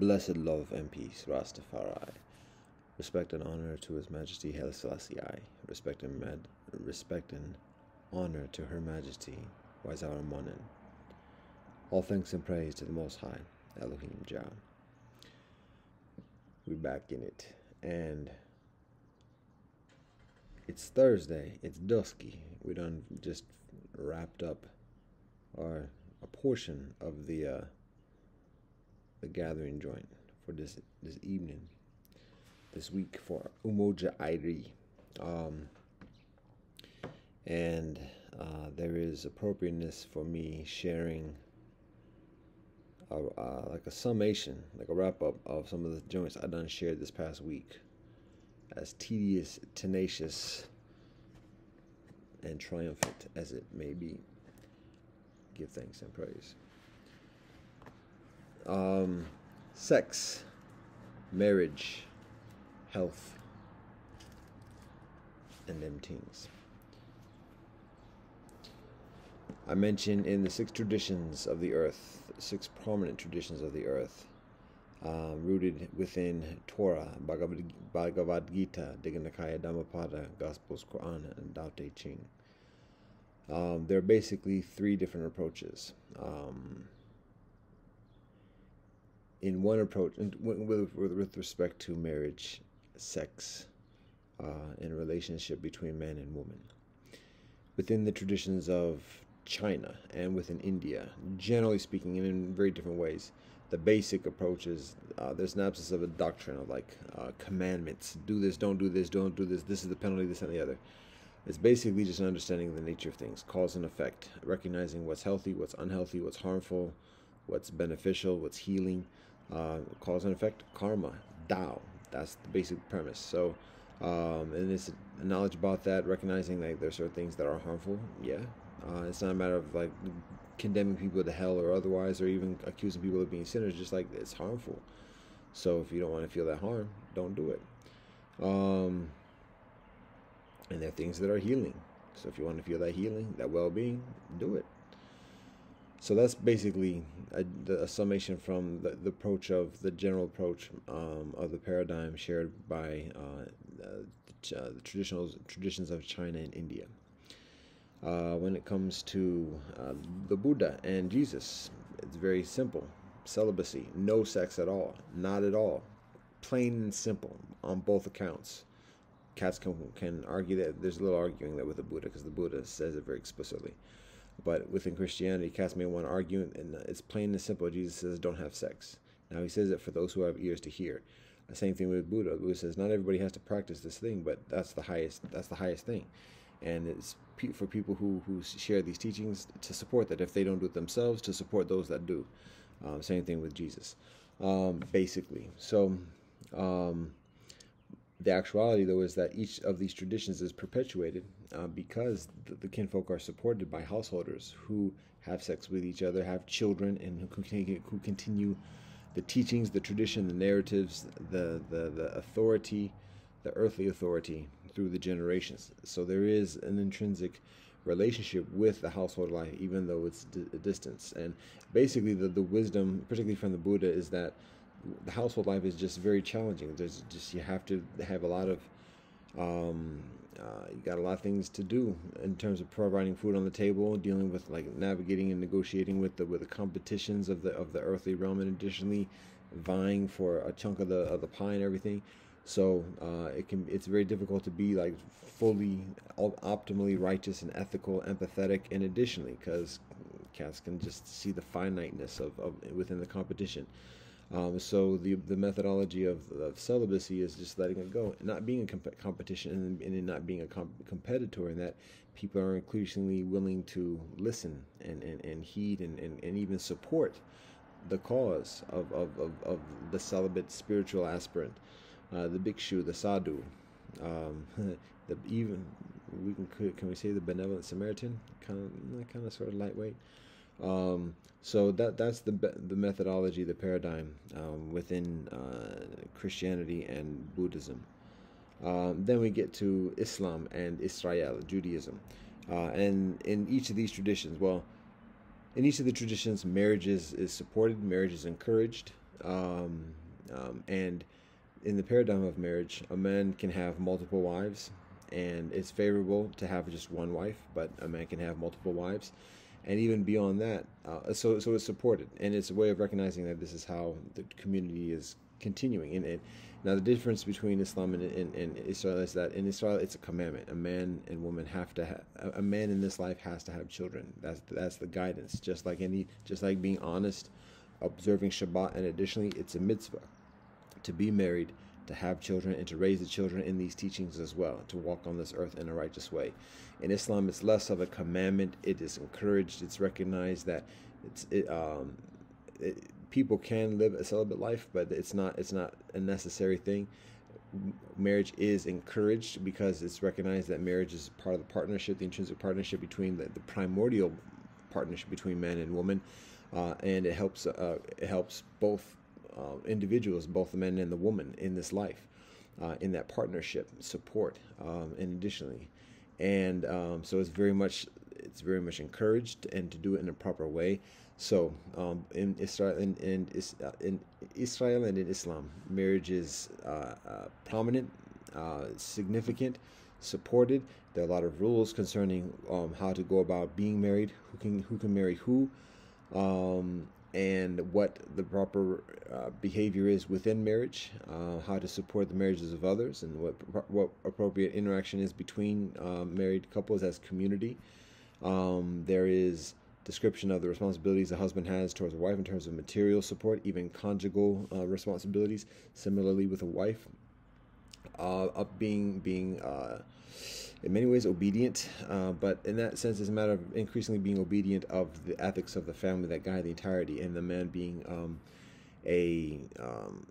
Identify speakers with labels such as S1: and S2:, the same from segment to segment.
S1: Blessed love and peace, Rastafari. Respect and honor to His Majesty Haile Selassie. Respect and, mad- respect and honor to Her Majesty Waizara Menen. All thanks and praise to the Most High, Elohim Jah. We're back in it, and it's Thursday. It's dusky. We done just wrapped up our a portion of the uh, the gathering joint for this this evening, this week for Umoja Airi. Um, and uh, there is appropriateness for me sharing a, uh, like a summation, like a wrap up of some of the joints I done shared this past week. As tedious, tenacious, and triumphant as it may be, give thanks and praise. Um, sex, marriage, health, and them things. I mentioned in the six traditions of the earth, six prominent traditions of the earth, uh, rooted within Torah, Bhagavad, Bhagavad Gita, Digha Dhammapada, Gospels, Quran, and Tao Te Ching. Um, there are basically three different approaches. Um, in one approach, with, with respect to marriage, sex, uh, and relationship between man and woman, within the traditions of China and within India, generally speaking, and in very different ways. The basic approach is uh, there's an absence of a doctrine of like uh, commandments do this, don't do this, don't do this, this is the penalty, this and the other. It's basically just an understanding of the nature of things, cause and effect, recognizing what's healthy, what's unhealthy, what's harmful, what's beneficial, what's healing, uh, cause and effect, karma, Tao. That's the basic premise. So, um, and it's knowledge about that, recognizing that there's certain things that are harmful. Yeah, uh, it's not a matter of like condemning people to hell or otherwise, or even accusing people of being sinners. Just like it's harmful. So if you don't want to feel that harm, don't do it. Um, and there are things that are healing. So if you want to feel that healing, that well-being, do it. So that's basically a, a summation from the, the, approach of the general approach um, of the paradigm shared by uh, the, uh, the traditional traditions of China and India. Uh, when it comes to uh, the Buddha and Jesus, it's very simple: celibacy, no sex at all, not at all, plain and simple on both accounts cats can can argue that there's a little arguing that with the Buddha because the Buddha says it very explicitly. But within Christianity, cats may want to argue, and it's plain and simple. Jesus says, "Don't have sex." Now he says it for those who have ears to hear. The same thing with Buddha. Buddha says not everybody has to practice this thing, but that's the highest. That's the highest thing, and it's for people who who share these teachings to support that. If they don't do it themselves, to support those that do. Um, same thing with Jesus, um, basically. So. Um, the actuality, though, is that each of these traditions is perpetuated uh, because the, the, kinfolk are supported by householders who have sex with each other, have children, and who continue, who continue the teachings, the tradition, the narratives, the, the, the authority, the earthly authority through the generations. So there is an intrinsic relationship with the household life, even though it's a distance. And basically, the, the wisdom, particularly from the Buddha, is that the household life is just very challenging. There's just you have to have a lot of um, uh, you got a lot of things to do in terms of providing food on the table, dealing with like navigating and negotiating with the with the competitions of the of the earthly realm, and additionally vying for a chunk of the of the pie and everything. So uh, it can it's very difficult to be like fully optimally righteous and ethical, empathetic, and additionally because cats can just see the finiteness of, of within the competition. Um, so the the methodology of, of, celibacy is just letting it go, not being a comp- competition, and, and not being a comp- competitor, and that people are increasingly willing to listen and, and, and heed and, and, and even support the cause of, of, of, of the celibate spiritual aspirant, uh, the bhikshu, the sadhu, um, the even we can can we say the benevolent Samaritan, kind of kind of sort of lightweight. Um, so that that's the the methodology, the paradigm um, within uh, Christianity and Buddhism. Um, then we get to Islam and Israel, Judaism, uh, and in each of these traditions, well, in each of the traditions, marriage is, is supported, marriage is encouraged. Um, um, and in the paradigm of marriage, a man can have multiple wives, and it's favorable to have just one wife, but a man can have multiple wives. And even beyond that, uh, so so it's supported, and it's a way of recognizing that this is how the community is continuing. And, now the difference between Islam and, and, and, Israel is that in Israel it's a commandment. A man and woman have to have a man in this life has to have children. That's that's the guidance. Just like any, just like being honest, observing Shabbat, and additionally, it's a mitzvah to be married, to have children, and to raise the children in these teachings as well, to walk on this earth in a righteous way. In Islam, it's less of a commandment. It is encouraged. It's recognized that it's it, um, it, people can live a celibate life, but it's not it's not a necessary thing. Marriage is encouraged because it's recognized that marriage is part of the partnership, the intrinsic partnership between the, the primordial partnership between man and woman, uh, and it helps uh, it helps both uh, individuals, both the man and the woman, in this life, uh, in that partnership support, um, and additionally, and um, so it's very much it's very much encouraged and to do it in a proper way. So um, in Israel, in, in, uh, in, Israel and in Islam, marriage is uh, uh, prominent, significant, supported. There are a lot of rules concerning um, how to go about being married, who can who can marry who, um, and what the proper uh, behavior is within marriage, uh, how to support the marriages of others, and what what appropriate interaction is between um, married couples as community. Um, there is description of the responsibilities a husband has towards a wife in terms of material support, even conjugal uh, responsibilities. Similarly, with a wife, uh, up being being uh, in many ways obedient, uh, but in that sense, it's a matter of increasingly being obedient of the ethics of the family that guide the entirety, and the man being um, a um,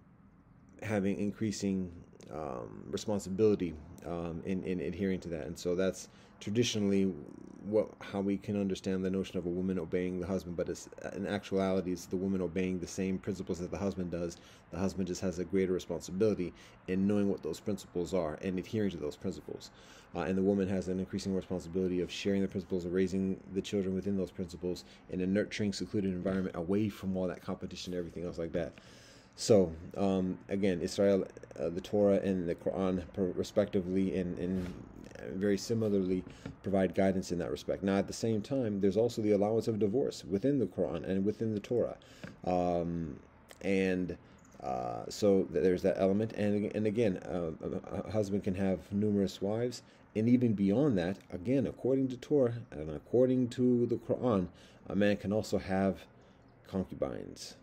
S1: having increasing um, responsibility um, in, in adhering to that, and so that's traditionally what how we can understand the notion of a woman obeying the husband, but it's, in actuality, it's the woman obeying the same principles that the husband does. The husband just has a greater responsibility in knowing what those principles are and adhering to those principles. Uh, and the woman has an increasing responsibility of sharing the principles, of raising the children within those principles in a nurturing, secluded environment away from all that competition and everything else like that. So um, again, Israel, uh, the Torah and the Quran, respectively, and, and very similarly provide guidance in that respect. Now, at the same time, there's also the allowance of divorce within the Quran and within the Torah, um, and uh, so there's that element. And and again, uh, a husband can have numerous wives, and even beyond that, again, according to Torah and according to the Quran, a man can also have concubines,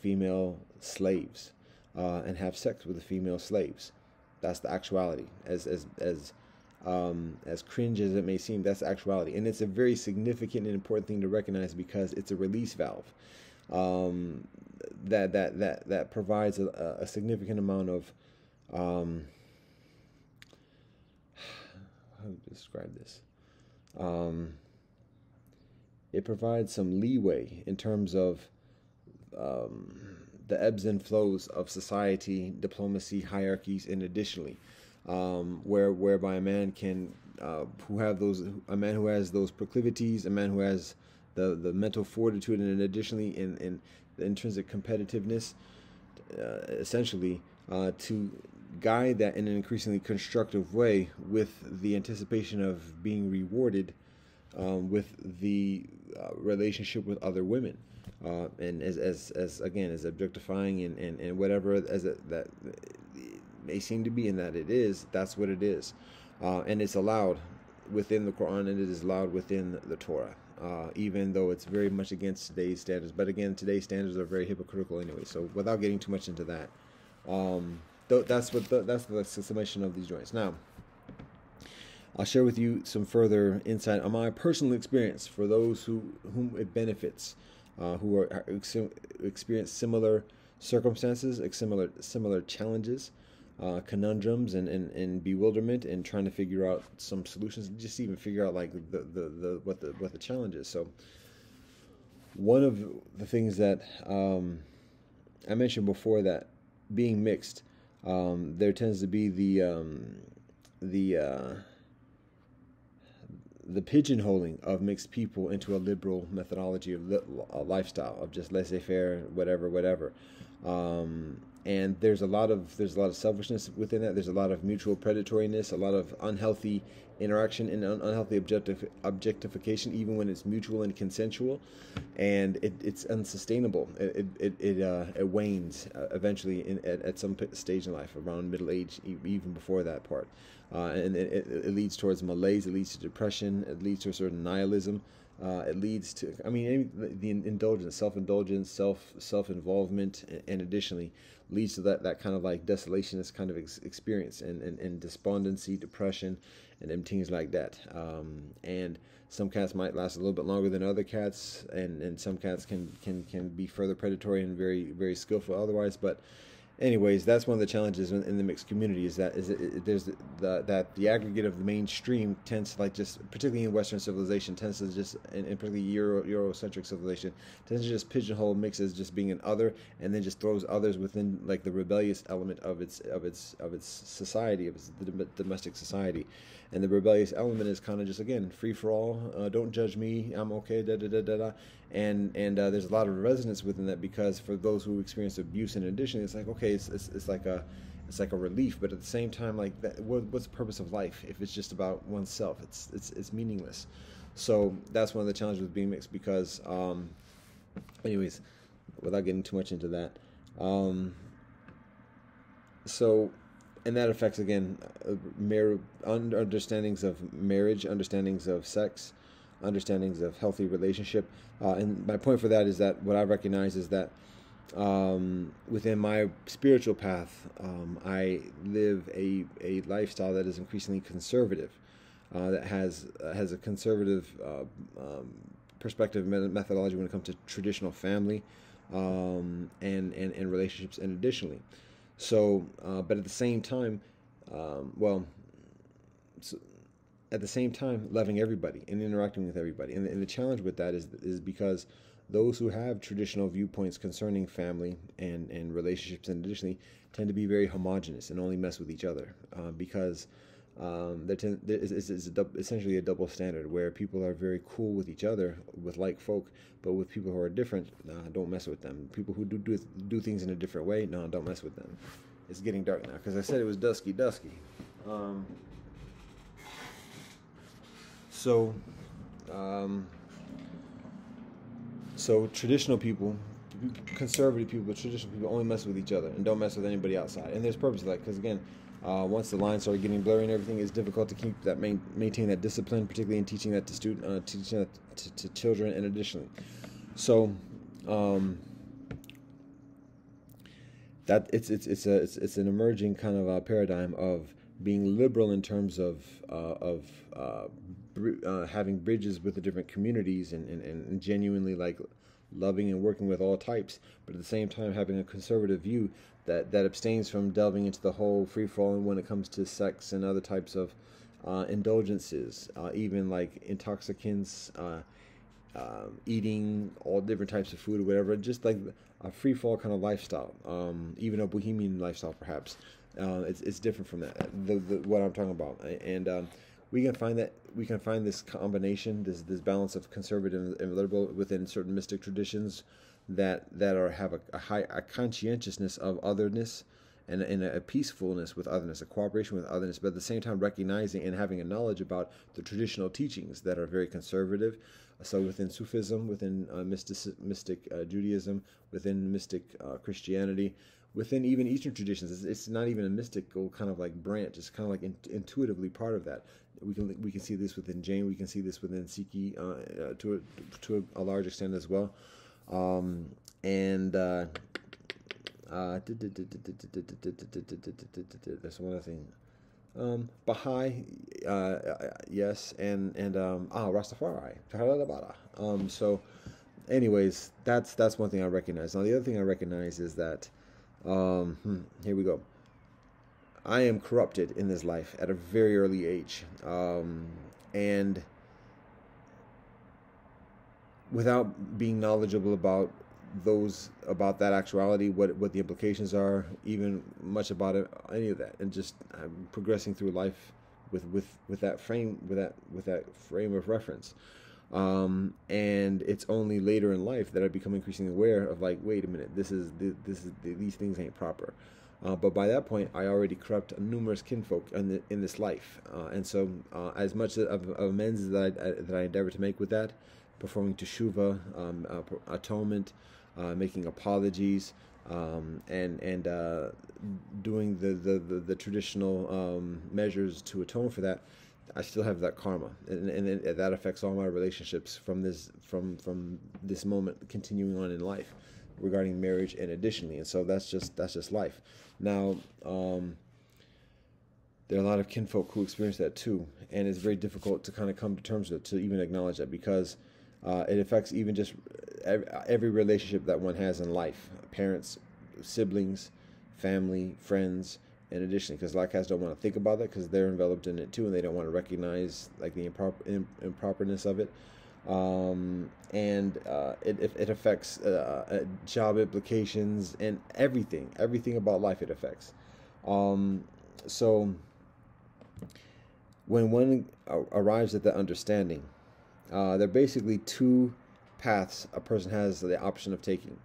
S1: female slaves, uh, and have sex with the female slaves. That's the actuality. As as as um, as cringe as it may seem, that's actuality. And it's a very significant and important thing to recognize because it's a release valve um, that, that, that, that provides a, a significant amount of, um, how to describe this? Um, it provides some leeway in terms of um, the ebbs and flows of society, diplomacy, hierarchies, and additionally, um, where whereby a man can uh, who have those a man who has those proclivities, a man who has the the mental fortitude, and additionally in in the intrinsic competitiveness, uh, essentially uh, to guide that in an increasingly constructive way with the anticipation of being rewarded um, with the uh, relationship with other women. Uh, and as, as, as again as objectifying and, and, and whatever as that may seem to be and that it is, that's what it is. Uh, and it's allowed within the Quran and it is allowed within the Torah, uh, even though it's very much against today's standards. But again, today's standards are very hypocritical anyway. So without getting too much into that, um, th- that's what the, that's the summation of these joints. Now, I'll share with you some further insight on my personal experience for those who whom it benefits, uh, who are experience similar circumstances, similar similar challenges uh, conundrums and, and, and bewilderment and trying to figure out some solutions just even figure out like the, the, the what the what the challenge is. So one of the things that um, I mentioned before that being mixed um, there tends to be the um, the uh, the pigeonholing of mixed people into a liberal methodology of li- lifestyle of just laissez-faire, whatever, whatever. Um, and there's a lot of there's a lot of selfishness within that. There's a lot of mutual predatoriness, a lot of unhealthy interaction and un- unhealthy objectif- objectification, even when it's mutual and consensual, and it, it's unsustainable. It it it, uh, it wanes uh, eventually in, at, at some stage in life, around middle age, even before that part, uh, and it, it, leads towards malaise. It leads to depression. It leads to a certain nihilism. Uh, it leads to, I mean, the indulgence, self-indulgence, self self-involvement, and additionally leads to that, that kind of like desolationist kind of ex- experience and, and, and despondency, depression, and them things like that. Um, and some cats might last a little bit longer than other cats, and, and some cats can, can, can be further predatory and very very skillful otherwise. But anyways, that's one of the challenges in, in the mixed community is that is it, it, there's the, that the aggregate of the mainstream tends to like just particularly in Western civilization tends to just and, and particularly Euro Eurocentric civilization tends to just pigeonhole mixes just being an other and then just throws others within like the rebellious element of its of its of its society of its domestic society and the rebellious element is kind of just again free for all. Uh, don't judge me. I'm okay. Da da da da da. And and uh, there's a lot of resonance within that because for those who experience abuse and addiction, it's like okay, it's, it's, it's like a it's like a relief, but at the same time, like that, what, what's the purpose of life if it's just about oneself? It's it's it's meaningless. So that's one of the challenges with being mixed because, um, anyways, without getting too much into that, um, so and that affects again uh, mar- understandings of marriage, understandings of sex, understandings of healthy relationship. Uh, and my point for that is that what I recognize is that um, within my spiritual path, um, I live a, a lifestyle that is increasingly conservative, uh, that has uh, has a conservative uh, um, perspective methodology when it comes to traditional family um, and, and and relationships, and additionally. So, uh, but at the same time, um, well, so at the same time, loving everybody and interacting with everybody. And, and the challenge with that is is because those who have traditional viewpoints concerning family and, and relationships and additionally tend to be very homogenous and only mess with each other uh, because um, there, tend, there is, is, is a, essentially a double standard where people are very cool with each other with like folk but with people who are different nah, don't mess with them. People who do, do do things in a different way no don't mess with them. It's getting dark now because i said it was dusky dusky. Um, so um, so traditional people conservative people traditional people only mess with each other and don't mess with anybody outside. And there's purpose to that because again uh, once the lines start getting blurry and everything, it's difficult to keep that main, maintain that discipline, particularly in teaching that to student, uh, teaching that to, to, children, and additionally, so um, that it's it's it's a it's, it's an emerging kind of a paradigm of being liberal in terms of uh, of uh, having bridges with the different communities and, and, and genuinely like loving and working with all types, but at the same time having a conservative view that, that abstains from delving into the whole free falling when it comes to sex and other types of uh, indulgences, uh, even like intoxicants, uh, um, eating all different types of food or whatever, just like a free fall kind of lifestyle, um, even a bohemian lifestyle perhaps. Uh, it's, it's different from that, the, the, what I'm talking about. And um, we can find that we can find this combination, this this balance of conservative and liberal within certain mystic traditions that that are have a, a high a conscientiousness of otherness and, and a peacefulness with otherness, a cooperation with otherness, but at the same time recognizing and having a knowledge about the traditional teachings that are very conservative. So within Sufism, within uh, mystic, mystic uh, Judaism, within mystic uh, Christianity, within even Eastern traditions, it's, it's, not even a mystical kind of like branch. It's kind of like in, intuitively part of that we can we can see this within Jain. We can see this within Sikhi uh, to a, to a, large extent as well. Um, and uh, uh, there's one other thing. Um, Baha'i, uh, yes, and and um, ah, Rastafari. Um, so, anyways, that's that's one thing I recognize. Now, the other thing I recognize is that, um, hmm, here we go. I am corrupted in this life at a very early age. Um, and without being knowledgeable about those about that actuality, what what the implications are, even much about it, any of that, and just I'm progressing through life with with with that frame with that with that frame of reference. Um, and it's only later in life that I become increasingly aware of like, wait a minute, this is this is these things ain't proper. Uh, but by that point, I already corrupt numerous kinfolk in, the, in this life, uh, and so uh, as much of, of amends that I, that I endeavor to make with that, performing teshuva, um, uh, atonement, uh, making apologies, um, and and uh, doing the, the, the, the traditional um, measures to atone for that, I still have that karma, and, and that affects all my relationships from this from from this moment continuing on in life, regarding marriage and additionally, and so that's just that's just life. Now, um, there are a lot of kinfolk who experience that too, and it's very difficult to kind of come to terms with to even acknowledge that because uh, it affects even just every, relationship that one has in life, parents, siblings, family, friends and additionally because a lot of cats don't want to think about that because they're enveloped in it too and they don't want to recognize like the improper improperness of it um, and uh, it, it affects uh, uh, job implications and everything everything about life it affects um, so when one arrives at that understanding uh, there are basically two paths a person has the option of taking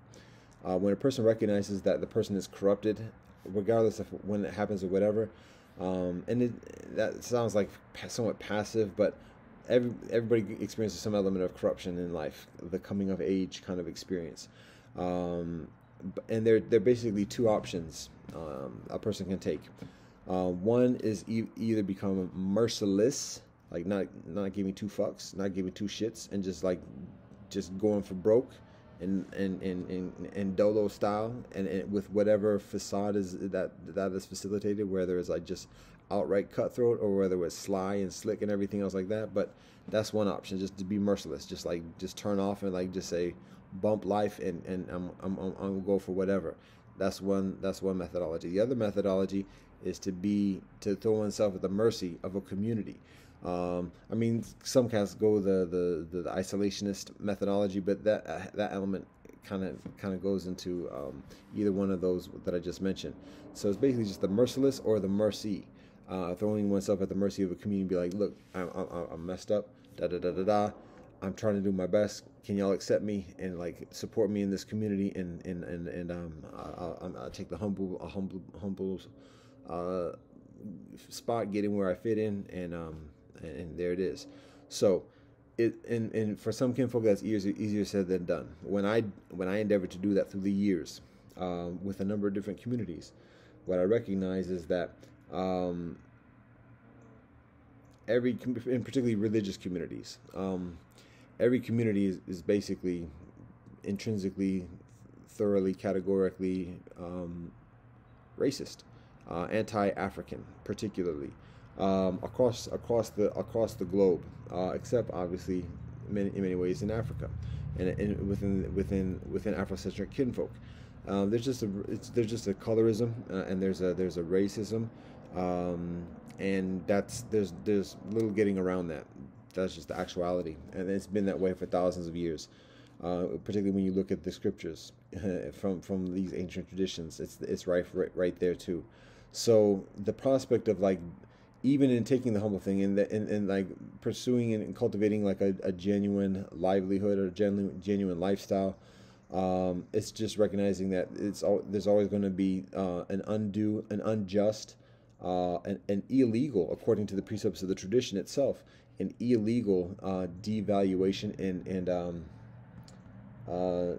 S1: uh, when a person recognizes that the person is corrupted regardless of when it happens or whatever. Um, and it, that sounds like somewhat passive, but every everybody experiences some element of corruption in life, the coming of age kind of experience. Um, and there there are basically two options um, a person can take. Uh, one is e- either become merciless, like not not giving two fucks, not giving two shits, and just like just going for broke in in in in, in dolo style and, and, with whatever facade is that that is facilitated whether it's like just outright cutthroat or whether it's sly and slick and everything else like that. But that's one option just to be merciless just like just turn off and like just say bump life and and I'm I'm I'm, I'm gonna go for whatever. That's one that's one methodology. The other methodology is to be to throw oneself at the mercy of a community um, I mean, some cats go the, the, the isolationist methodology, but that uh, that element kind of kind of goes into um, either one of those that I just mentioned. So it's basically just the merciless or the mercy, uh, throwing oneself at the mercy of a community. Be like, look, I'm, I'm, I'm messed up. Da da da da da. I'm trying to do my best. Can y'all accept me and like support me in this community? And and and and um, I'll, I'll take the humble, humble, humble uh, spot, getting where I fit in, and um, and there it is. So, it and, and for some kinfolk that's easier easier said than done. When I when I endeavored to do that through the years um, with a number of different communities, what I recognize is that um, every in particularly religious communities, um, every community is, is basically intrinsically, thoroughly, categorically um, racist, uh, anti-African, particularly um, across across the across the globe, uh, except obviously many, in many ways in Africa, and, and within within within Afrocentric kinfolk. Um, there's just a there's just a colorism uh, and there's a there's a racism, um, and that's there's there's little getting around that. That's just the actuality, and it's been that way for thousands of years. Uh, particularly when you look at the scriptures from from these ancient traditions, it's it's right, right right there too. So the prospect of like even in taking the humble thing and, and, and like pursuing and cultivating like a, a genuine livelihood or genuine genuine lifestyle um, it's just recognizing that it's all, there's always going to be uh, an undue an unjust uh, an, an illegal according to the precepts of the tradition itself an illegal uh, devaluation and and um, uh,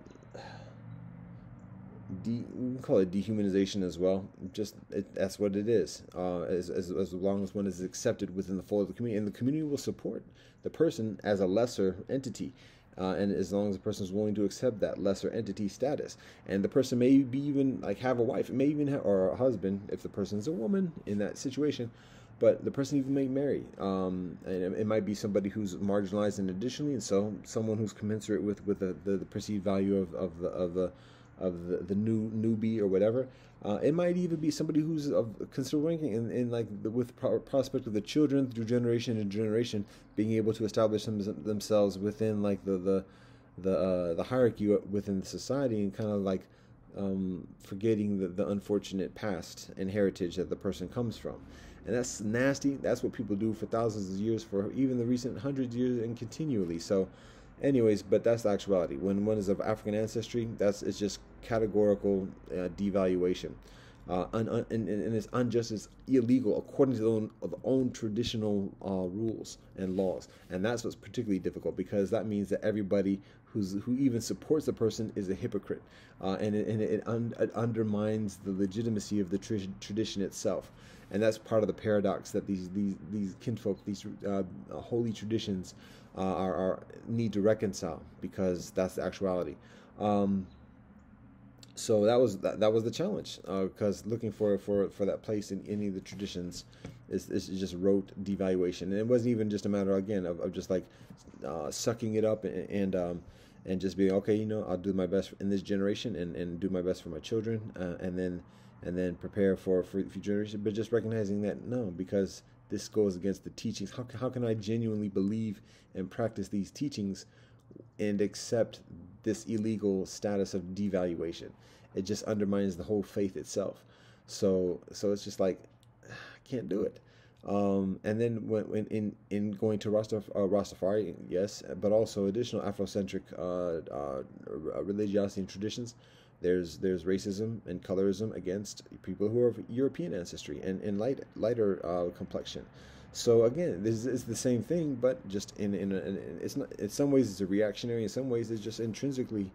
S1: de, we call it dehumanization as well. Just it, that's what it is. Uh, as, as as long as one is accepted within the fold of the community, and the community will support the person as a lesser entity. Uh, and as long as the person is willing to accept that lesser entity status, and the person may be even like have a wife, may even have, or a husband if the person is a woman in that situation, but the person even may marry, um, and it, it, might be somebody who's marginalized and additionally, and so someone who's commensurate with with the, the, the perceived value of, of the of the of the, the new newbie or whatever. Uh, it might even be somebody who's of considerable ranking in, in like the, with pro- prospect of the children through generation and generation being able to establish them, themselves within like the the the uh, the hierarchy within the society and kind of like um, forgetting the, the unfortunate past and heritage that the person comes from. and that's nasty. That's what people do for thousands of years, for even the recent hundreds of years, and continually. So, anyways, but that's the actuality. When one is of African ancestry, that's it's just categorical uh, devaluation. Uh, and, and, it's unjust, it's illegal according to the own, own traditional uh, rules and laws. And that's what's particularly difficult because that means that everybody who's who even supports the person is a hypocrite, uh, and it, and it, un, it, undermines the legitimacy of the tr- tradition itself. And that's part of the paradox that these these these kinfolk, these uh, holy traditions, uh, are, are, need to reconcile because that's the actuality. Um, so that was that, that was the challenge because uh, looking for for for that place in any of the traditions is, is just rote devaluation and it wasn't even just a matter again of, of just like uh, sucking it up and and, um, and just being okay you know I'll do my best in this generation and, and do my best for my children uh, and then and then prepare for future generations but just recognizing that no because this goes against the teachings how, how can I genuinely believe and practice these teachings and accept this illegal status of devaluation. It just undermines the whole faith itself. So so it's just like I can't do it. Um, and then when, when in in going to Rastaf, uh, Rastafari, yes, but also additional Afrocentric uh, uh, religiosity and traditions. There's there's racism and colorism against people who are of European ancestry and, and light lighter uh, complexion. So again, this is the same thing, but just in in, a, in it's not. In some ways, it's a reactionary. In some ways, it's just intrinsically.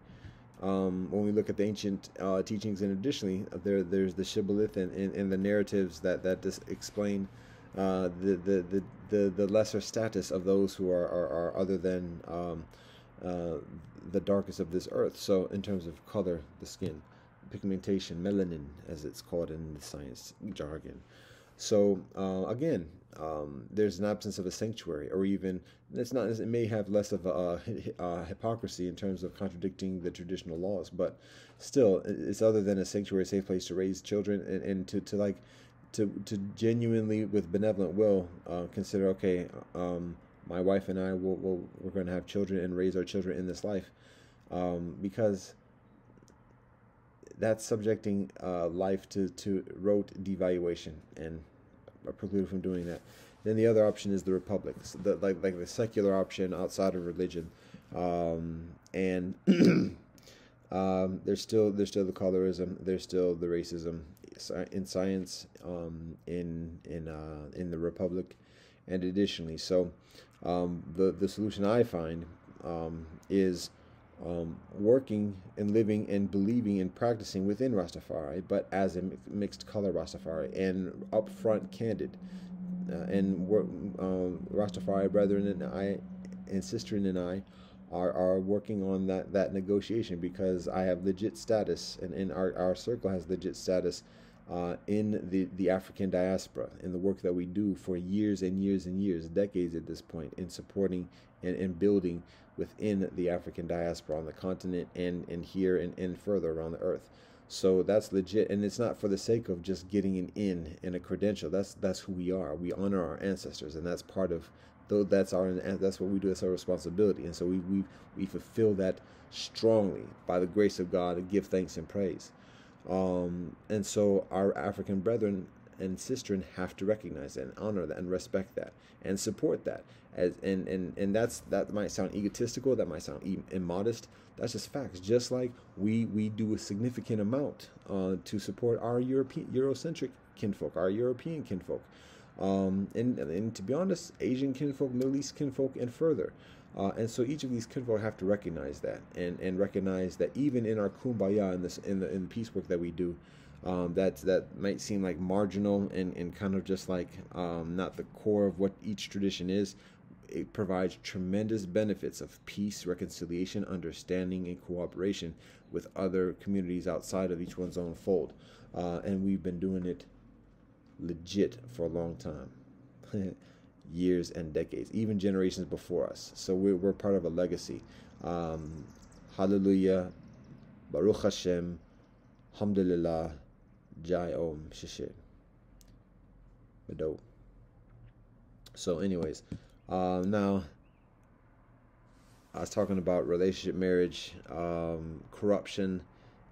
S1: Um, when we look at the ancient uh, teachings, and additionally, there there's the shibboleth and, and, and the narratives that that dis- explain uh, the, the, the the the lesser status of those who are are, are other than um, uh, the darkest of this earth. So, in terms of color, the skin, pigmentation, melanin, as it's called in the science jargon. So uh, again, um, there's an absence of a sanctuary, or even it's not. It may have less of a, a, hypocrisy in terms of contradicting the traditional laws, but still, it's other than a sanctuary, a safe place to raise children, and, and to, to like to to genuinely with benevolent will uh, consider okay, um, my wife and I will, will we're going to have children and raise our children in this life, um, because that's subjecting uh, life to, to rote devaluation and are precluded from doing that. Then the other option is the republic, so the, like like the secular option outside of religion, um, and um, there's still there's still the colorism, there's still the racism in science, um, in in uh, in the republic, and additionally, so um, the the solution I find um, is um, working and living and believing and practicing within Rastafari, but as a mixed color Rastafari and upfront candid. Uh, and um, Rastafari brethren and I and sister and I are, are working on that, that negotiation because I have legit status and, and our, our circle has legit status uh, in the, the African diaspora in the work that we do for years and years and years, decades at this point, in supporting and, and building within the African diaspora on the continent and, and here and, and further around the earth. So that's legit, and it's not for the sake of just getting an in and a credential. That's that's who we are. We honor our ancestors, and that's part of though that's our that's what we do. That's our responsibility, and so we we we fulfill that strongly by the grace of God and give thanks and praise. Um, and so our African brethren and sistren have to recognize that and honor that and respect that and support that. As and and and that's that might sound egotistical, that might sound immodest. That's just facts. Just like we we do a significant amount uh, to support our European Eurocentric kinfolk, our European kinfolk, um, and and to be honest, Asian kinfolk, Middle East kinfolk, and further. Uh, and so each of these kinfolk have to recognize that and, and recognize that even in our kumbaya in this in the in the peace work that we do, um, that that might seem like marginal and, and kind of just like um, not the core of what each tradition is. It provides tremendous benefits of peace, reconciliation, understanding, and cooperation with other communities outside of each one's own fold. Uh, and we've been doing it legit for a long time. years and decades, even generations before us. So we're, we're part of a legacy. Um, hallelujah, Baruch Hashem, Alhamdulillah, Jai Om, Shishir. So, anyways, uh, now I was talking about relationship, marriage, um, corruption,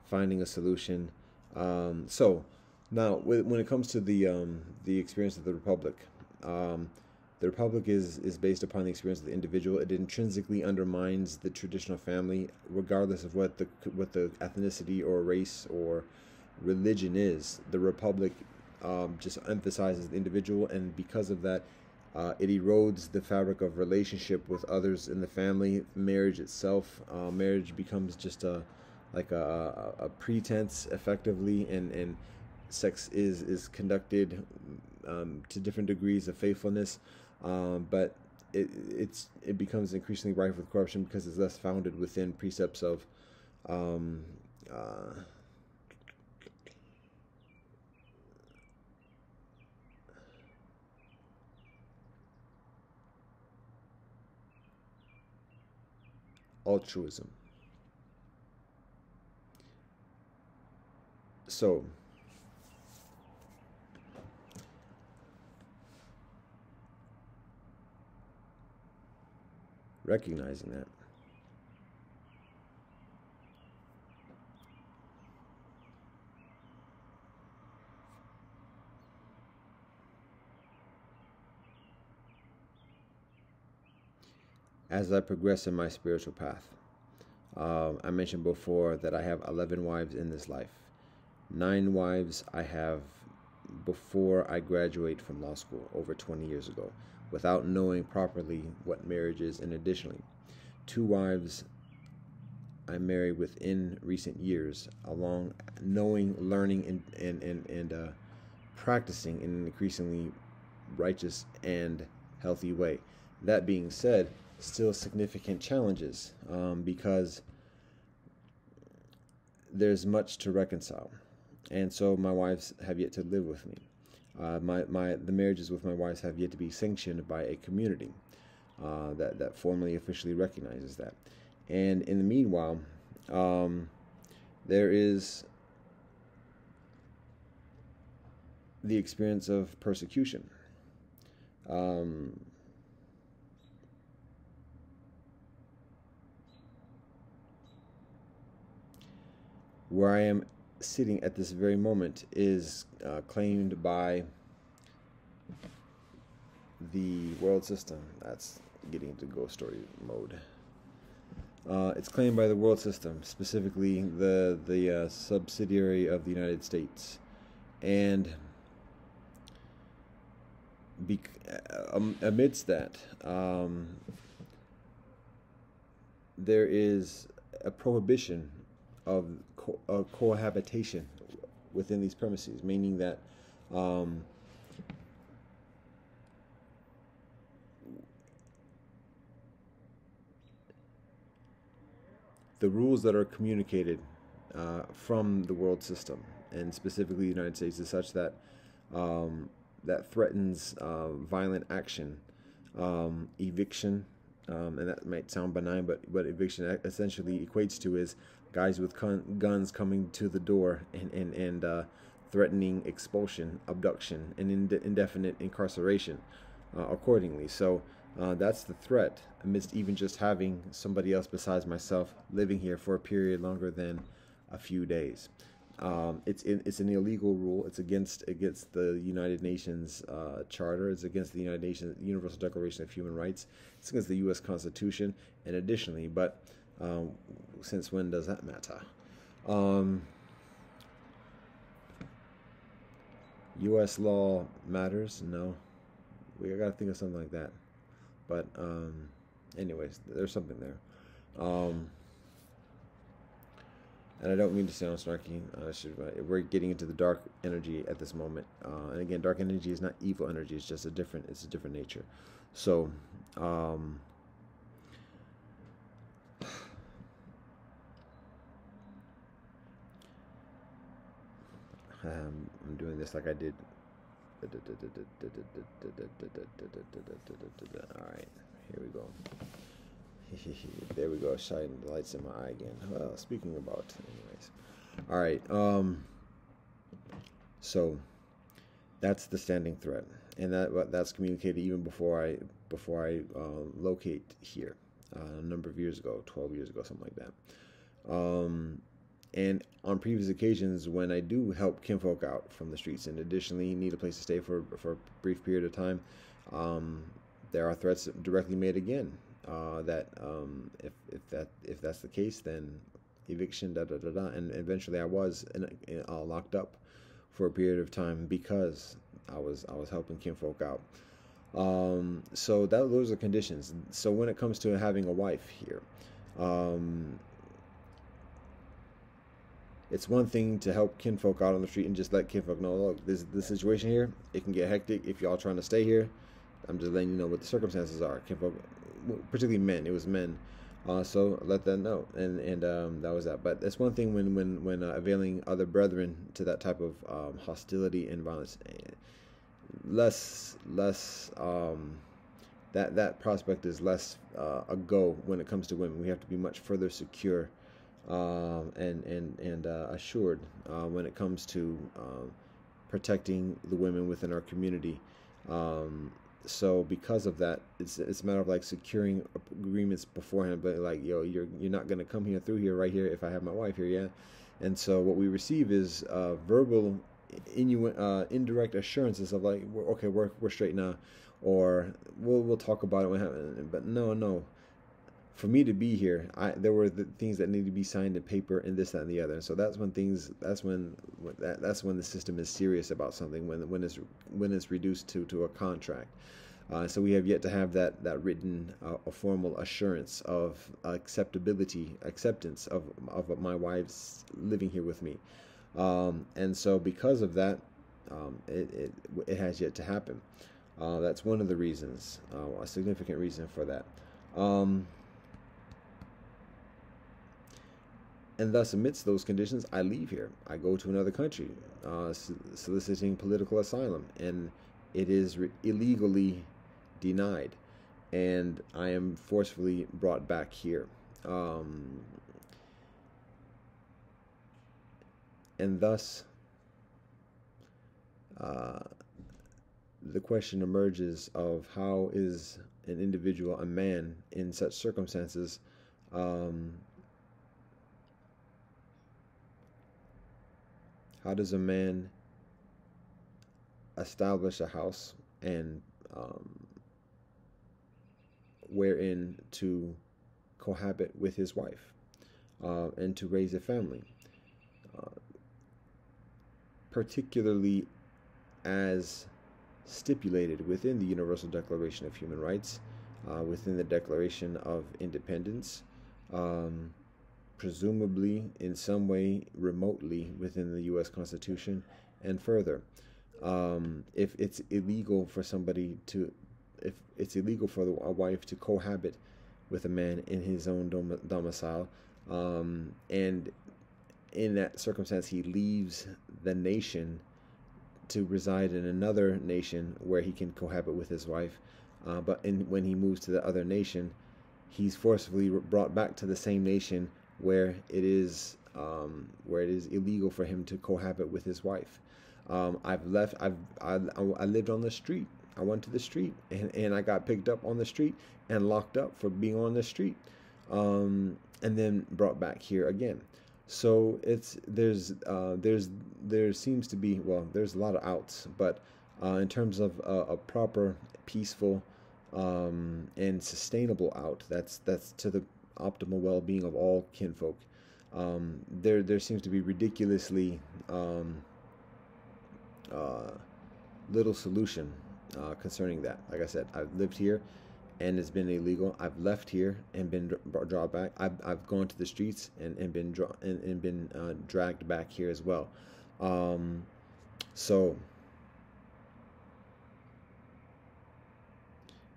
S1: finding a solution. Um, so, Now, when it comes to the um, the experience of the republic, um, the republic is is based upon the experience of the individual. It intrinsically undermines the traditional family, regardless of what the what the ethnicity or race or religion is. The republic um, just emphasizes the individual, and because of that, uh, it erodes the fabric of relationship with others in the family. Marriage itself, uh, marriage becomes just a like a, a, pretense, effectively, and and sex is is conducted um, to different degrees of faithfulness, um, but it it's it becomes increasingly rife with corruption because it's less founded within precepts of um, uh, altruism. So, recognizing that. As I progress in my spiritual path, um, I mentioned before that I have 11 wives in this life. Nine wives I have before I graduate from law school over 20 years ago without knowing properly what marriage is. And additionally, two wives I married within recent years, along knowing, learning, and and and, and uh, practicing in an increasingly righteous and healthy way. That being said, still significant challenges um, because there's much to reconcile, and so my wives have yet to live with me. Uh, my, my, the marriages with my wives have yet to be sanctioned by a community uh, that, that formally officially recognizes that. And in the meanwhile, um, there is the experience of persecution. Um, where I am sitting at this very moment is uh, claimed by the world system. That's getting into ghost story mode. Uh, it's claimed by the world system, specifically the the uh, subsidiary of the United States, and be, uh, um, amidst that, um, there is a prohibition of co- uh, cohabitation within these premises, meaning that um, the rules that are communicated uh, from the world system and specifically the United States is such that um, that threatens uh, violent action, um, eviction, um, and that might sound benign, but what eviction essentially equates to is guys with guns coming to the door and and and uh, threatening expulsion, abduction, and ind- indefinite incarceration uh, accordingly. So uh, that's the threat amidst even just having somebody else besides myself living here for a period longer than a few days. Um, it's it's an illegal rule. It's against against the United Nations uh, Charter. It's against the United Nations Universal Declaration of Human Rights. It's against the U.S. Constitution, and additionally, but um, since when does that matter? Um, U.S. law matters? No. We gotta think of something like that. But, um, anyways, there's something there. Um, and I don't mean to sound snarky. Should, we're getting into the dark energy at this moment, uh, and again, dark energy is not evil energy. It's just a different. It's a different nature. So, um, Um, I'm doing this like I did. Alright, here we go. there we go, shining the lights in my eye again. Well, speaking about, anyways. Alright, um, so that's the standing threat. And that that's communicated even before I before I um, locate here uh, a number of years ago, 12 years ago, something like that. Um, and on previous occasions when I do help kinfolk out from the streets and additionally need a place to stay for, for a brief period of time, um, there are threats directly made again uh, that um, if, if that if that's the case, then eviction, da da da da. And eventually, I was in, in, uh, locked up for a period of time because I was I was helping kinfolk out. Um, so that those are conditions. So when it comes to having a wife here, um, it's one thing to help kinfolk out on the street and just let kinfolk know, look, this the situation here. It can get hectic if y'all trying to stay here. I'm just letting you know what the circumstances are. Kinfolk, particularly men. It was men. Uh, so let them know, and and um, that was that. But it's one thing when when when uh, availing other brethren to that type of um, hostility and violence. Less less um, that that prospect is less uh, a go when it comes to women. We have to be much further secure um, and and and uh, assured uh, when it comes to um, protecting the women within our community. Um, so because of that, it's it's a matter of like securing agreements beforehand. But like, yo, you're you're not gonna come here through here right here if I have my wife here, yeah. And so what we receive is uh, verbal, inu- uh, indirect assurances of like, okay, we're we're straight now, or we'll we'll talk about it when. But no, no. For me to be here, I there were the things that needed to be signed in paper and this, that, and the other. And so that's when things. That's when that, that's when the system is serious about something. When when it's when it's reduced to to a contract. Uh, so we have yet to have that that written, uh, a formal assurance of acceptability, acceptance of of my wife's living here with me, um, and so because of that, um, it, it, it has yet to happen. Uh, that's one of the reasons, uh, a significant reason for that. Um, and thus, amidst those conditions, I leave here. I go to another country, uh, soliciting political asylum, and it is re- illegally denied, and I am forcefully brought back here. Um, and thus, uh, the question emerges of how is an individual, a man, in such circumstances, um, how does a man establish a house and um, wherein to cohabit with his wife uh, and to raise a family. Uh, particularly as stipulated within the Universal Declaration of Human Rights, uh, within the Declaration of Independence, um, presumably in some way remotely within the U.S. Constitution, and further. Um, if it's illegal for somebody to if it's illegal for the, a wife to cohabit with a man in his own dom- domicile, um, and in that circumstance, he leaves the nation to reside in another nation where he can cohabit with his wife. Uh, but in, when he moves to the other nation, he's forcibly brought back to the same nation where it is um, where it is illegal for him to cohabit with his wife. Um, I've left. I've I, I lived on the street I went to the street and, and I got picked up on the street and locked up for being on the street, um, and then brought back here again. So it's there's uh, there's there seems to be well there's a lot of outs, but uh, in terms of a proper, peaceful, um, and sustainable out, that's that's to the optimal well-being of all kinfolk. Um, there there seems to be ridiculously um, uh, little solution uh, concerning that. Like I said, I've lived here and it's been illegal. I've left here and been drawn back. I've, I've gone to the streets and, and been draw, and, and been uh, dragged back here as well. Um, so,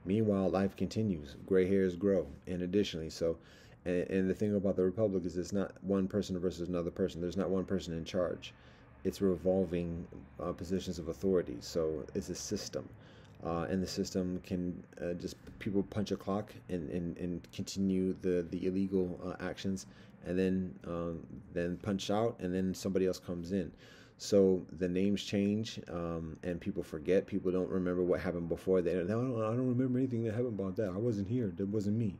S1: meanwhile, life continues. Gray hairs grow, and additionally, so. And, and the thing about the republic is, it's not one person versus another person. There's not one person in charge it's revolving uh, positions of authority. So it's a system. Uh, and the system can uh, just people punch a clock and, and, and continue the, the illegal uh, actions and then um, then punch out and then somebody else comes in. So the names change um, and people forget. People don't remember what happened before. They don't, I don't, I don't remember anything that happened about that. I wasn't here. That wasn't me.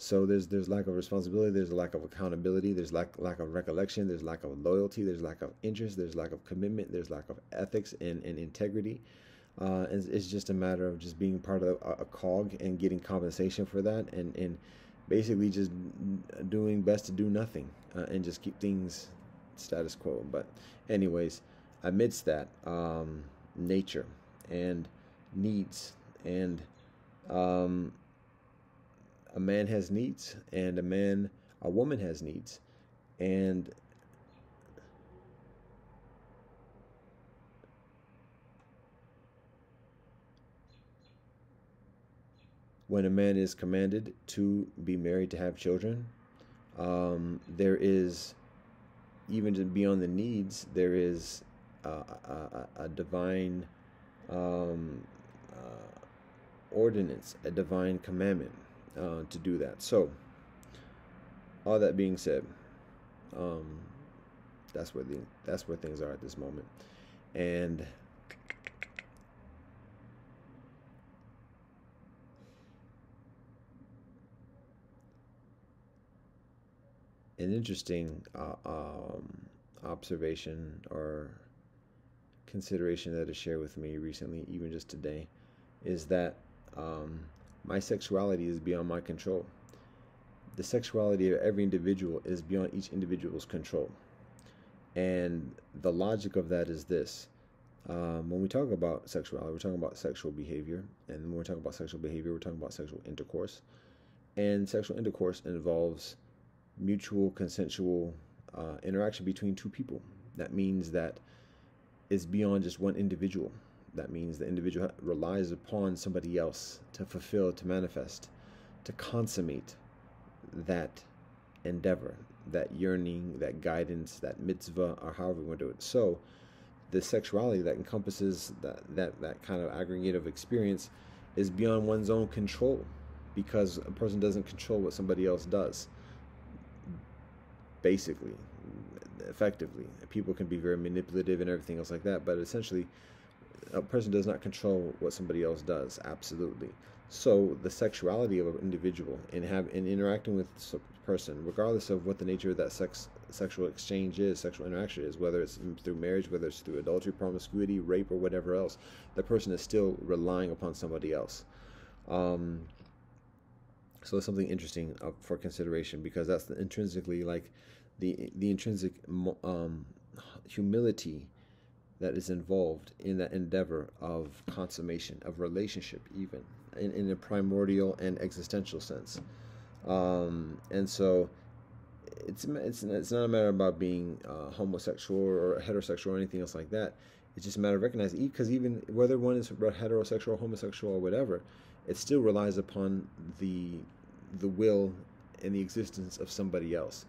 S1: So there's there's lack of responsibility, there's a lack of accountability, there's lack lack of recollection, there's lack of loyalty, there's lack of interest, there's lack of commitment, there's lack of ethics and, and integrity. Uh, it's, it's, just a matter of just being part of a, a, cog and getting compensation for that, and and basically just doing best to do nothing uh, and just keep things status quo. But anyways, amidst that, um, nature and needs and um, a man has needs and a man a woman has needs. And when a man is commanded to be married to have children um, there is even beyond the needs there is a, a, a divine um, uh, ordinance a divine commandment uh, to do that. So, all that being said, um, that's where the that's where things are at this moment, and an interesting uh, um, observation or consideration that is shared with me recently, even just today, is that um, my sexuality is beyond my control. The sexuality of every individual is beyond each individual's control. And the logic of that is this. Um, when we talk about sexuality, we're talking about sexual behavior. And when we're talking about sexual behavior, we're talking about sexual intercourse. And sexual intercourse involves mutual consensual uh, interaction between two people. That means that it's beyond just one individual. That means the individual relies upon somebody else to fulfill, to manifest, to consummate that endeavor, that yearning, that guidance, that mitzvah, or however we want to do it. So, the sexuality that encompasses that, that, that kind of aggregate of experience is beyond one's own control because a person doesn't control what somebody else does. Basically, effectively, people can be very manipulative and everything else like that, but essentially, a person does not control what somebody else does absolutely. So the sexuality of an individual and have in interacting with a person regardless of what the nature of that sex sexual exchange is sexual interaction is whether it's through marriage whether it's through adultery promiscuity rape or whatever else the person is still relying upon somebody else. Um, so it's something interesting uh, for consideration because that's intrinsically like the the intrinsic um, humility that is involved in that endeavor of consummation, of relationship, even in, in a primordial and existential sense. Um, and so it's, it's, it's not a matter about being uh, homosexual or heterosexual or anything else like that. It's just a matter of recognizing, because even whether one is heterosexual, or homosexual, or whatever, it still relies upon the the will and the existence of somebody else.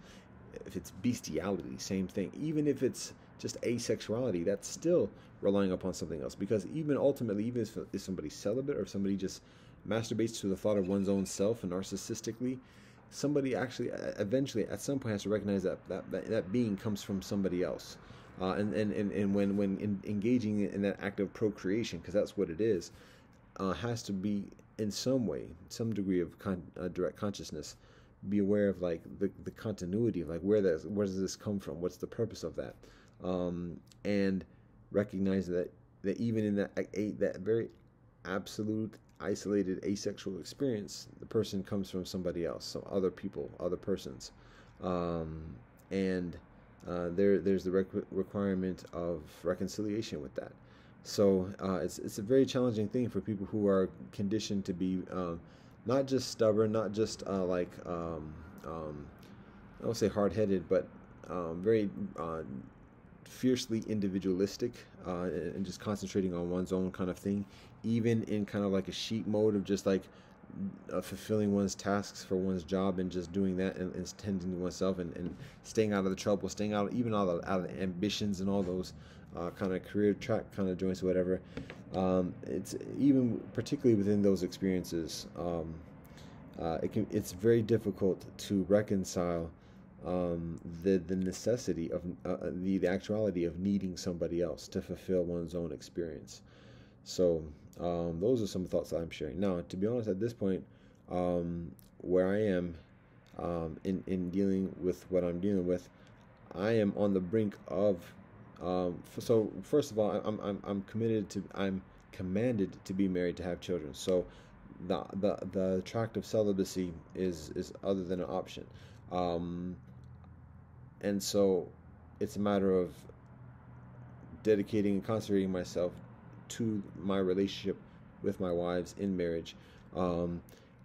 S1: If it's bestiality, same thing. Even if it's just asexuality, that's still relying upon something else. Because even ultimately, even if, if somebody's celibate or somebody just masturbates to the thought of one's own self and narcissistically, somebody actually eventually at some point has to recognize that that, that, that being comes from somebody else. Uh, and, and, and, and when, when in, engaging in that act of procreation, because that's what it is, uh, has to be in some way, some degree of con- uh, direct consciousness, be aware of like the, the continuity of like where that where does this come from? What's the purpose of that? Um, and recognize that that even in that a, that very absolute isolated asexual experience, the person comes from somebody else, some other people, other persons, um, and uh, there there's the requ- requirement of reconciliation with that. So uh, it's it's a very challenging thing for people who are conditioned to be um, not just stubborn, not just uh, like um, um I don't say hard headed, but um, very uh, fiercely individualistic uh, and just concentrating on one's own kind of thing, even in kind of like a sheep mode of just like uh, fulfilling one's tasks for one's job and just doing that and, and tending to oneself and, and staying out of the trouble, staying out even out of, out of the ambitions and all those uh, kind of career track kind of joints, whatever. Um, it's even particularly within those experiences, um, uh, it can it's very difficult to reconcile um, the the necessity of uh, uh, the, the actuality of needing somebody else to fulfill one's own experience. So um, those are some thoughts that I'm sharing. Now, to be honest, at this point, um, where I am um, in in dealing with what I'm dealing with, I am on the brink of. Um, so first of all, I'm I'm I'm committed to I'm commanded to be married to have children. So the the the tract of celibacy is is other than an option, um, and so it's a matter of dedicating and consecrating myself to my relationship with my wives in marriage. Um,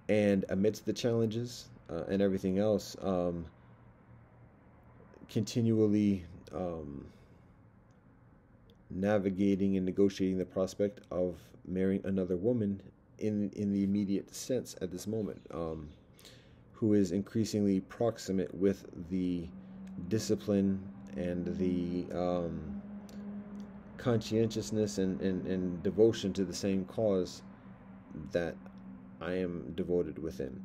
S1: and amidst the challenges uh, and everything else, um, continually um, navigating and negotiating the prospect of marrying another woman in in the immediate sense at this moment, um, who is increasingly proximate with the discipline and the um, conscientiousness and, and, and devotion to the same cause that I am devoted within.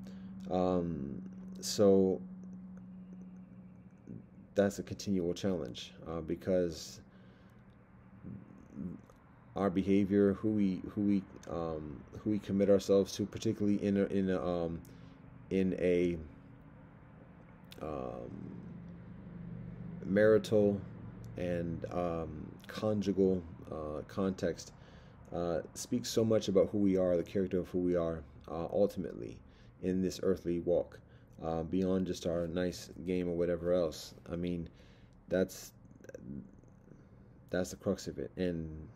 S1: Um, so that's a continual challenge uh, because our behavior, who we who we um, who we commit ourselves to, particularly in a, in a, um, in a um, marital and um, conjugal uh, context, uh, speaks so much about who we are, the character of who we are, uh, ultimately in this earthly walk, uh, beyond just our nice game or whatever else. I mean, that's that's the crux of it, and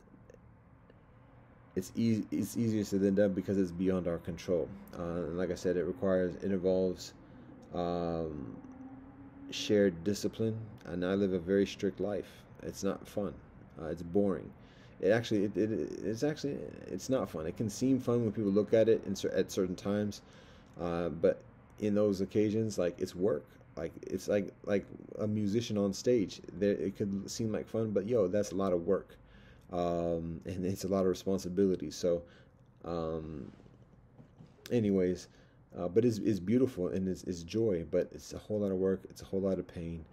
S1: it's easy. It's easier said than done because it's beyond our control. Uh, and like I said, it requires it involves um, shared discipline, and I live a very strict life. It's not fun. Uh, it's boring. It actually, it, it, it's actually, it's not fun. It can seem fun when people look at it in, at certain times, uh, but in those occasions, like it's work. Like it's like like a musician on stage. There, it could seem like fun, but yo, that's a lot of work, um, and it's a lot of responsibility. So, um, anyways, uh, but it's, it's beautiful and it's, it's joy, but it's a whole lot of work. It's a whole lot of pain.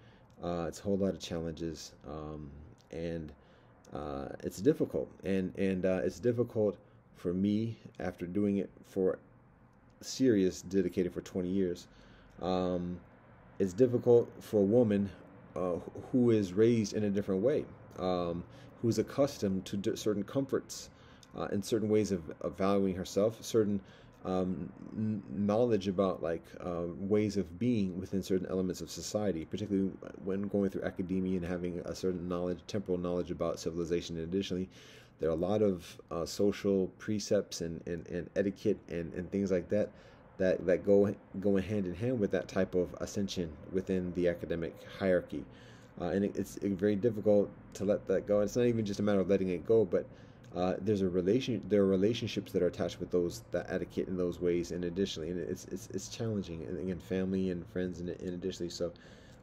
S1: Uh, it's a whole lot of challenges, um, and uh, it's difficult. And and uh, it's difficult for me after doing it for serious, dedicated for 20 years. Um, it's difficult for a woman uh, who is raised in a different way, um, who's accustomed to certain comforts uh, and certain ways of, of valuing herself, certain um, knowledge about like uh, ways of being within certain elements of society, particularly when going through academia and having a certain knowledge, temporal knowledge about civilization. And additionally, there are a lot of uh, social precepts and, and, and etiquette and, and things like that that, that go going hand in hand with that type of ascension within the academic hierarchy. Uh, and it, it's very difficult to let that go. It's not even just a matter of letting it go, but uh, there's a relation there are relationships that are attached with those that etiquette in those ways and additionally and it's it's, it's challenging and again family and friends and, and additionally so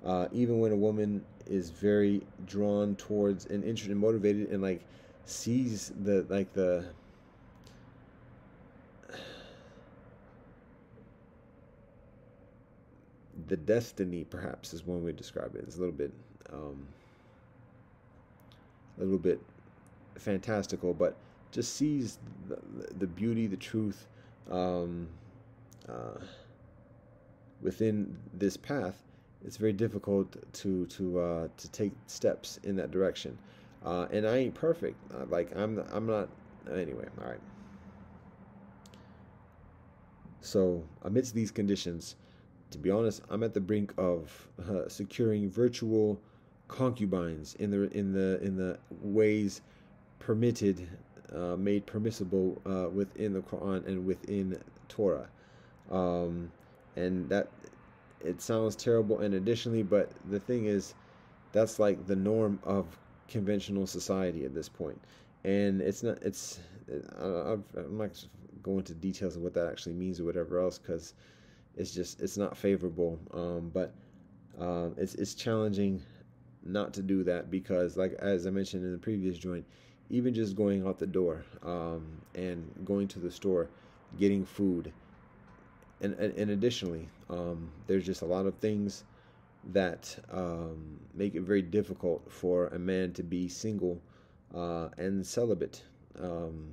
S1: uh, even when a woman is very drawn towards and interested and motivated and like sees the like the the destiny perhaps is one way to describe it. It's a little bit um, a little bit fantastical, but just sees the, the beauty, the truth um, uh, within this path, it's very difficult to to uh, to take steps in that direction. Uh, and I ain't perfect. Uh, like I'm I'm not. Anyway, all right. So amidst these conditions, to be honest, I'm at the brink of uh, securing virtual concubines in the in the in the ways permitted, uh, made permissible uh, within the Quran and within Torah. Um, and that it sounds terrible. And additionally, but the thing is, that's like the norm of conventional society at this point. And it's not. It's. I'm not going into details of what that actually means or whatever else because it's just it's not favorable. Um, but um, it's it's challenging not to do that because, like as I mentioned in the previous joint, even just going out the door um, and going to the store, getting food, and and, and additionally, um, there's just a lot of things that um, make it very difficult for a man to be single uh, and celibate um,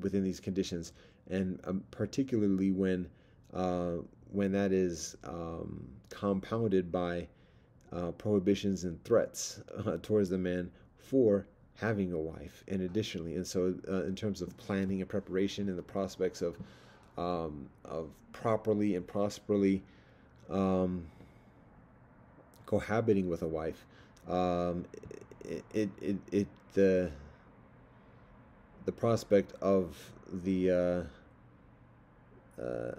S1: within these conditions, and um, particularly when uh, when that is um, compounded by uh, prohibitions and threats towards the man for having a wife and additionally and so uh, in terms of planning and preparation and the prospects of um, of properly and prosperly um, cohabiting with a wife um, it, it, it, it the the prospect of the uh, uh,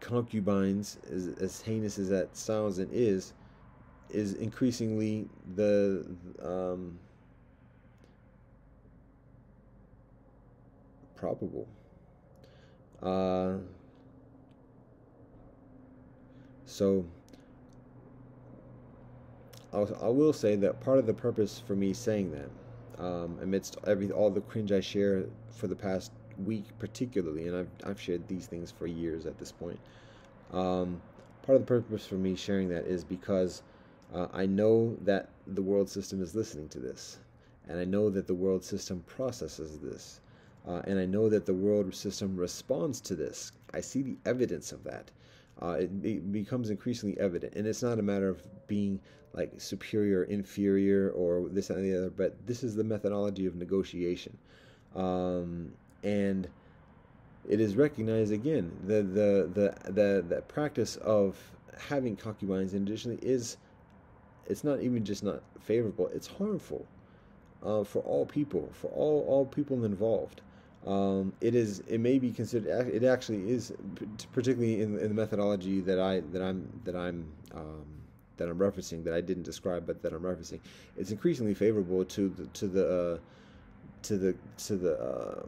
S1: concubines, as, as heinous as that sounds and is, is increasingly the um, probable. Uh, so I'll, I will say that part of the purpose for me saying that, um, amidst every all the cringe I share for the past week, particularly, and I've I've shared these things for years at this point. Um, part of the purpose for me sharing that is because uh, I know that the world system is listening to this, and I know that the world system processes this, uh, and I know that the world system responds to this. I see the evidence of that. Uh, it, it, becomes increasingly evident, and it's not a matter of being like superior, inferior, or this and the other, but this is the methodology of negotiation, um, and it is recognized again the the the the, the practice of having concubines, and additionally, is it's not even just not favorable; it's harmful uh, for all people, for all all people involved. Um, it is it may be considered it actually is particularly in, in the methodology that I that I'm that I'm um, that I'm referencing that I didn't describe but that I'm referencing it's increasingly favorable to the to the uh, to the to the uh,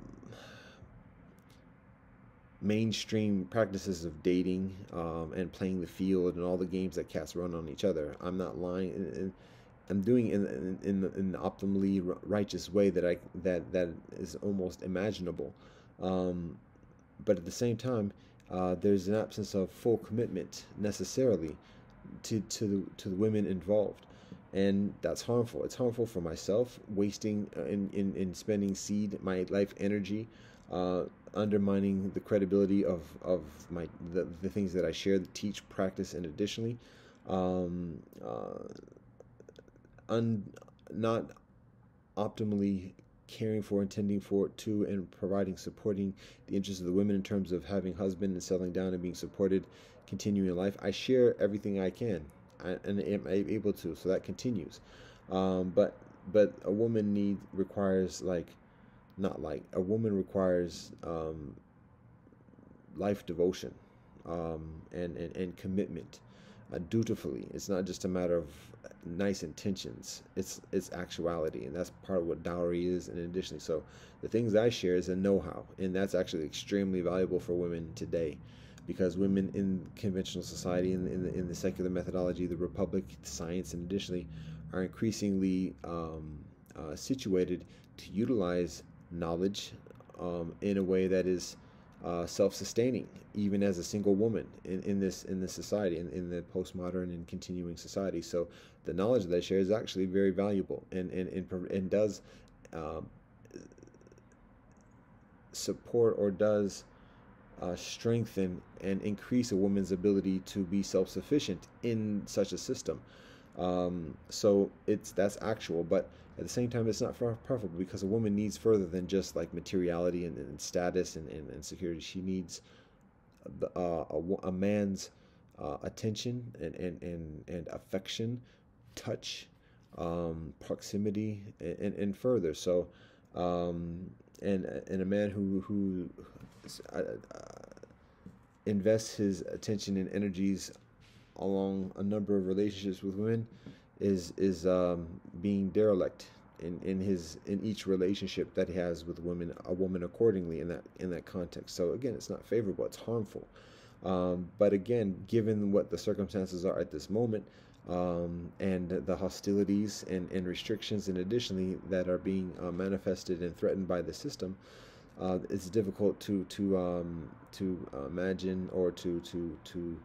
S1: mainstream practices of dating um, and playing the field and all the games that cats run on each other. I'm not lying. And, I'm doing in in, in, the optimally righteous way that I that that is almost imaginable. Um, but at the same time, uh, there's an absence of full commitment necessarily to to the, to the women involved, and that's harmful. It's harmful for myself, wasting uh, in in, in spending seed my life energy. Uh, undermining the credibility of, of my the, the things that I share, teach, practice, and additionally, um, uh, un, not optimally caring for, intending for, to, and providing, supporting the interests of the women in terms of having husband and settling down and being supported, continuing life. I share everything I can, and am able to, so that continues. Um, but but a woman need requires like, not like a woman requires um, life devotion, um, and, and and commitment, uh, dutifully. It's not just a matter of nice intentions. It's it's actuality, and that's part of what dowry is. And additionally, so the things I share is a know-how, and that's actually extremely valuable for women today, because women in conventional society, in in the, in the secular methodology, the republic, science, and additionally, are increasingly um, uh, situated to utilize knowledge um, in a way that is uh, self-sustaining, even as a single woman in, in this in this society, in, in the postmodern and continuing society. So the knowledge that I share is actually very valuable and and and, and does um, support or does uh, strengthen and increase a woman's ability to be self-sufficient in such a system. Um, so it's that's actual, but at the same time, it's not preferable because a woman needs further than just like materiality and, and status and, and, and, security. She needs uh, a, a, man's uh, attention and, and, and, and affection, touch, um, proximity, and, and further. So, um, and and a man who who uh, invests his attention and energies along a number of relationships with women is is um, being derelict in, in his in each relationship that he has with women a woman accordingly in that in that context so again it's not favorable it's harmful um, but again given what the circumstances are at this moment um, and the hostilities and, and restrictions and additionally that are being uh, manifested and threatened by the system uh, it's difficult to to um, to imagine or to to to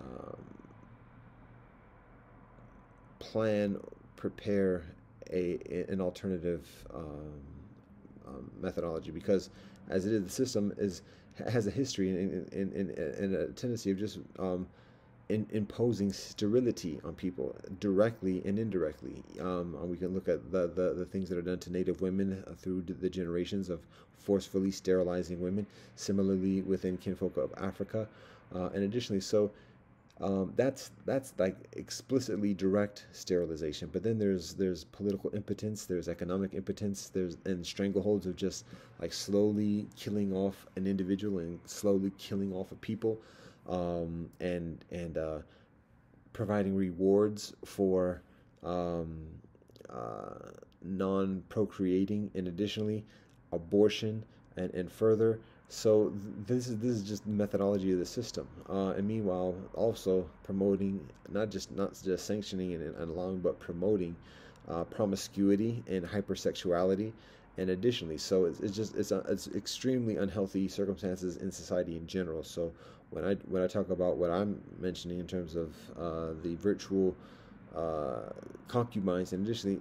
S1: um, plan, prepare a an alternative um, um, methodology because as it is the system is has a history and, and, and, and a tendency of just um, in, imposing sterility on people directly and indirectly. Um, we can look at the, the, the, things that are done to Native women uh, through the generations of forcefully sterilizing women. Similarly, within kinfolk of Africa, uh, and additionally, so um, that's that's like explicitly direct sterilization. But then there's there's political impotence, there's economic impotence, there's and strangleholds of just like slowly killing off an individual and slowly killing off a people, um, and and uh, providing rewards for um, uh, non-procreating, and additionally abortion and and further. So this is this is just the methodology of the system, uh, and meanwhile also promoting not just not just sanctioning and, and allowing, but promoting uh, promiscuity and hypersexuality, and additionally, so it's, it's just it's a, it's extremely unhealthy circumstances in society in general. So when I when I talk about what I'm mentioning in terms of uh, the virtual uh, concubines, and additionally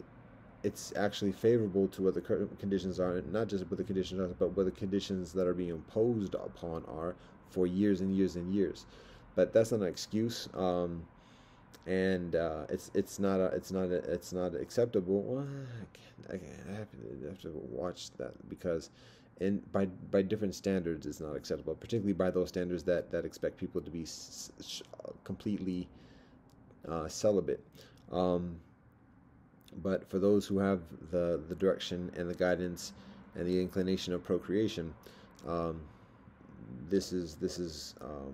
S1: it's actually favorable to what the current conditions are, not just what the conditions are, but what the conditions that are being imposed upon are for years and years and years. But that's not an excuse, um, and uh, it's it's not a, it's not a, it's not acceptable. Well, I, can't, I, to, I have to watch that because, in by by different standards, is not acceptable. Particularly by those standards that that expect people to be completely uh, celibate. Um, but for those who have the, the direction and the guidance and the inclination of procreation, um, this is this is um,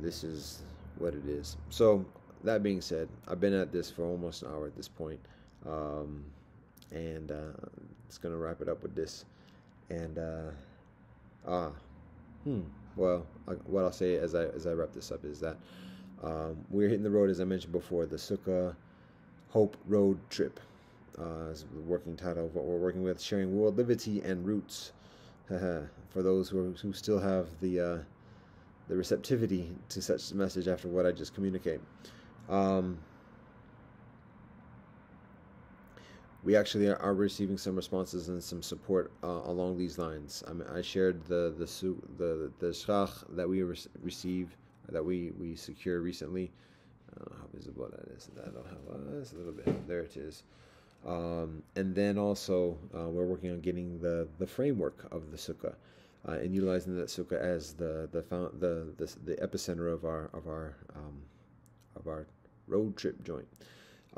S1: this is what it is. So that being said, I've been at this for almost an hour at this point, um, and uh, it's gonna wrap it up with this. And uh, ah, hmm. Well, I, what I'll say as I as I wrap this up is that. Um, we're hitting the road, as I mentioned before, the Sukkah Hope Road Trip uh, is the working title of what we're working with, sharing world liberty and roots. For those who, are, who still have the uh, the receptivity to such a message after what I just communicate. Um, we actually are receiving some responses and some support uh, along these lines. I, mean, I shared the the the the shach that we re- receive that we we secured recently. I don't know how visible that is. I don't have uh, it's a little bit. There it is. Um, and then also uh, we're working on getting the the framework of the sukkah uh, and utilizing that sukkah as the the, found, the the the epicenter of our of our um, of our road trip joint.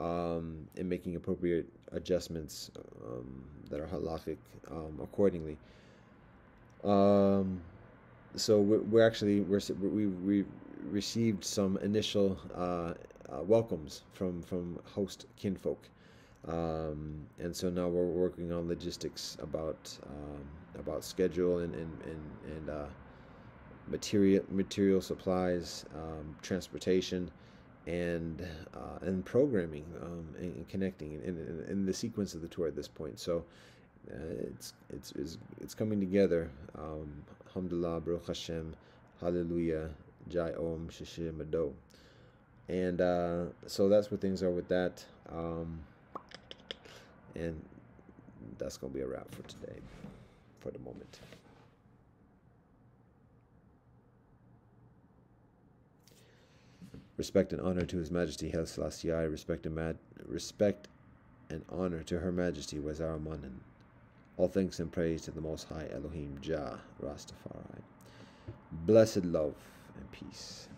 S1: Um, and making appropriate adjustments um, that are halakhic um, accordingly. Um, so we're, we're actually we're, we we received some initial uh, uh, welcomes from from host kinfolk, um, and so now we're working on logistics about um, about schedule and and and, and uh, material material supplies, um, transportation, and uh, and programming um, and, and, connecting in, the sequence of the tour at this point. So. Uh, it's, it's it's it's coming together. Um, alhamdulillah, Baruch Hashem, Hallelujah, Jai Om Shishir Mado. And uh, so that's where things are with that. Um, and that's going to be a wrap for today, for the moment. Respect and honor to His Majesty Haile Selassie. Respect and, mad- respect and honor to Her Majesty Woizero Menen. All thanks and praise to the Most High Elohim Jah Rastafari. Blessed love and peace.